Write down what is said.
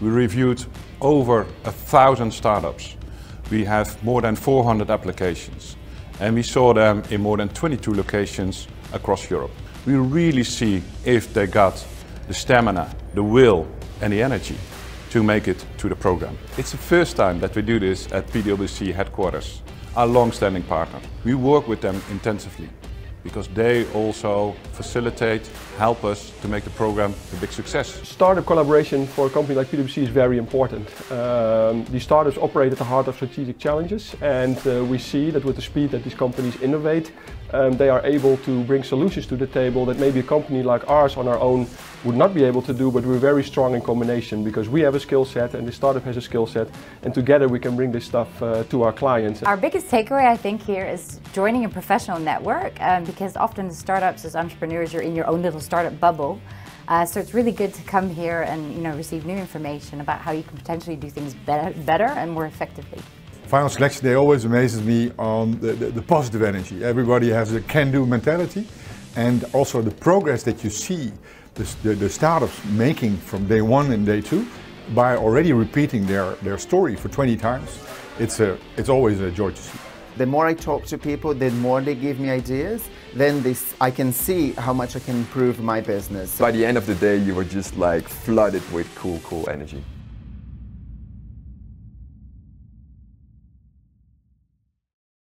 We reviewed over a thousand startups. We have more than 400 applications and we saw them in more than 22 locations across Europe. We really see if they got the stamina, the will and the energy to make it to the program. It's the first time that we do this at PwC headquarters, our long-standing partner. We work with them intensively because they also facilitate, help us to make the program a big success. Startup collaboration for a company like PwC is very important. Um, these startups operate at the heart of strategic challenges and uh, we see that with the speed that these companies innovate, um, they are able to bring solutions to the table that maybe a company like ours on our own would not be able to do, but we're very strong in combination because we have a skill set and the startup has a skill set and together we can bring this stuff uh, to our clients. Our biggest takeaway I think here is joining a professional network um, because often the startups, as entrepreneurs, you're in your own little startup bubble. Uh, so it's really good to come here and you know receive new information about how you can potentially do things better, better and more effectively. Final Selection Day always amazes me on the, the, the positive energy. Everybody has a can-do mentality and also the progress that you see the, the, the, startups making from day one and day two by already repeating their, their story for 20 times. It's, a, it's always a joy to see. The more I talk to people, the more they give me ideas, then this, I can see how much I can improve my business. By the end of the day, you were just like flooded with cool, cool energy.